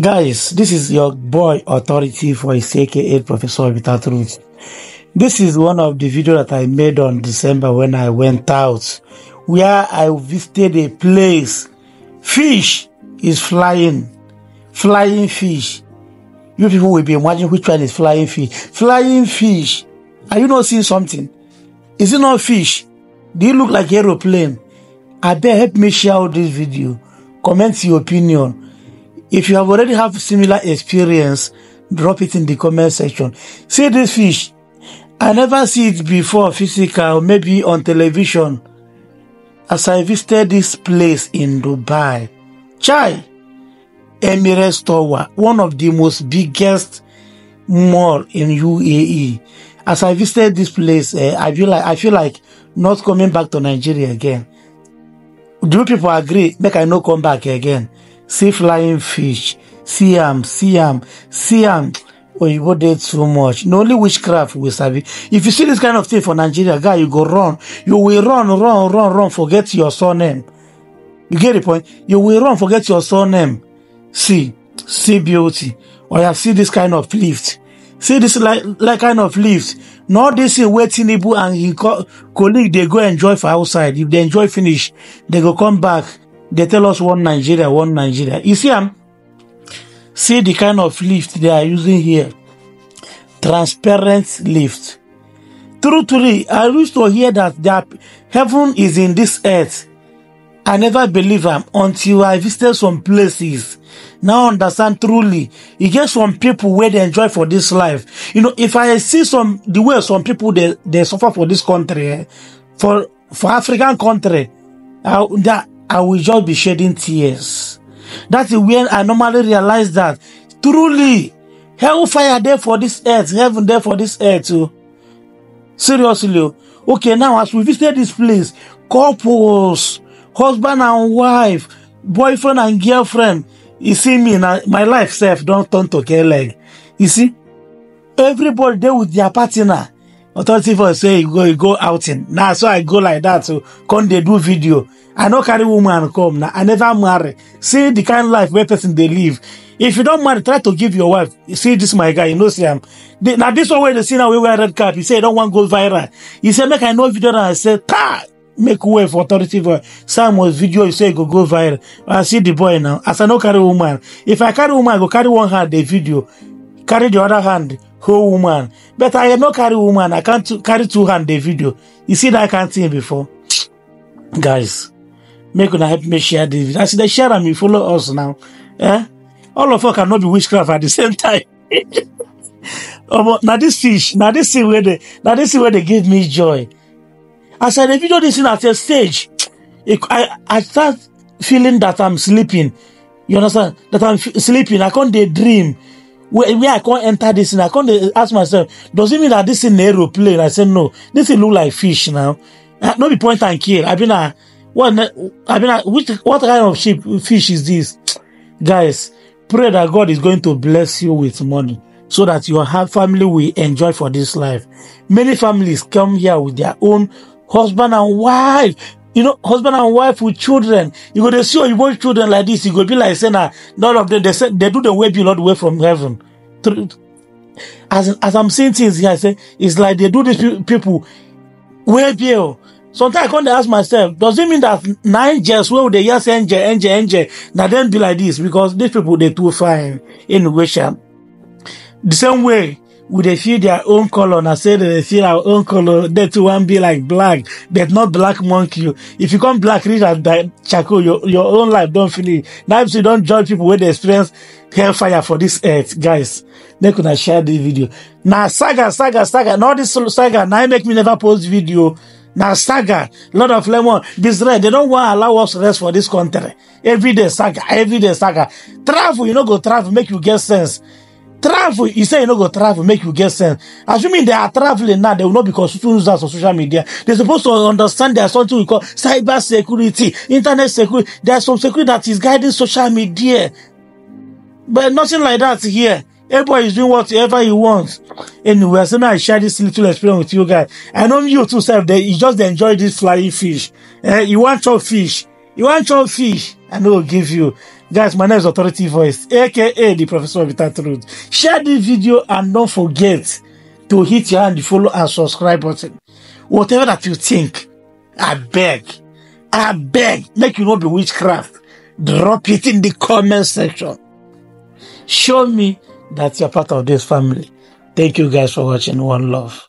Guys, this is your boy authority for his aka Professor Without Roots. This is one of the video that I made on December when I went out, where I visited a place. Fish is flying, flying fish. You people will be imagining which one is flying fish. Flying fish. Are you not seeing something? Is it not fish? Do you look like aeroplane? I beg help me share this video. Comment your opinion. If you have already have similar experience, drop it in the comment section. See this fish. I never see it before physical, maybe on television. As I visited this place in Dubai, Chai, Emirates Tower, one of the most biggest mall in UAE. As I visited this place, eh, I feel like I feel like not coming back to Nigeria again. Do people agree? Make I no come back again. See flying fish, see am, see am, see am. Oyibo dey too much. Na only witchcraft we sabi. If you see this kind of thing for Nigeria, guy, you go run. You will run, run, run, run. Forget your surname. You get the point? You will run, forget your surname. See, see beauty. Oh, or you see this kind of lift. See this like, like kind of lift. Not this thing where Tinubu and his co- colleague they go enjoy for outside. If they enjoy finish, they go come back. They tell us one Nigeria, one Nigeria. You see, am see the kind of lift they are using here. Transparent lift. Truthfully, I used to hear that that heaven is in this earth. I never believe am until I visited some places. Now I understand truly. You get some people where they enjoy for this life. You know, if I see some the way some people they, they suffer for this country, eh, for for African country, I, that I will just be shedding tears. That is when I normally realize that truly hellfire there for this earth, heaven there for this earth too. Seriously. oh. Okay, now as we visited this place, couples, husband and wife, boyfriend and girlfriend, you see me now, my life self don't turn to care leg. You see, everybody there with their partner. Authority for say you go, you go outing. Now, so I go like that. So come they do video. I no carry woman come now. I never marry. See the kind life where person they live. If you don't marry, try to give your wife. You see this my guy, you know see am. The- Now this one where they see now we wear red cap. He say don't want go viral. He say make I know video I say, ta make way for authority for Sam was video you say go go viral. I see the boy now. As I no carry woman. If I carry woman, I go carry one hand the video. carry the other hand hold woman? But i no carry woman. I can't carry two hand the video. You see that I can't thing before? Guys make una help me share this video. You dey share am you follow us now. Eh? All of us cannot be witchcraft at the same time. Omo now this fish now this thing where they now this thing where they give me joy. As i video this thing at a stage it, i i start feeling that i'm sleeping. You understand? That i'm sleeping. I dey dream where, where i con enter this thing i dey ask myself does it mean that this thing na aeroplane? I say no. This thing look like fish now. Ah, no be point and kill. I be na what i be na which what kind of sheep fish is this? Guys pray that god is going to bless you with money so that your family will enjoy for this life. Many families come here with their own husband and wife you know husband and wife with children. You go dey see oyibo children like this e go be like say na none of them they say they do the way all the way from heaven. As as i'm seeing things here i say it's like they do these pe- people. Wey bill sometimes i come dey ask myself does it mean that wey we dey hear say angel angel angel na dem be like this? Because these people dey too fine anyway sha the same way we they feel their own color? And I say they feel our own color. They too wan be like black. But not black monkey. If you come black as that charcoal your your own life don finish. Na if you don't judge people wey dey experience hellfire for this earth guys. They could una share this video. Na saga saga saga. All this saga im make me never post video. Na saga. Lot of lemon. This red they don wan allow us rest for this country. Everyday saga everyday saga. Travel you no go travel make you get sense travel you say you no go travel make you get sense. Assuming they are traveling now they will not be constituting users of social media. They're supposed to understand there's something we call cyber security internet security. There's some security that is guiding social media. But nothing like that here. Everybody is doing whatever he wants. Anyway so now i share this little experience with you guys. I know you too sef dey you just enjoy this flying fish. Eh you wan chop fish? You wan chop fish? I no go give you Guys, my name is Authority Voice, aka the Professor of Vital Truth. Share this video and don't forget to hit your hand, follow and subscribe button. Whatever that you think, I beg, I beg, make you not be witchcraft. Drop it in the comment section. Show me that you're part of this family. Thank you guys for watching. One love.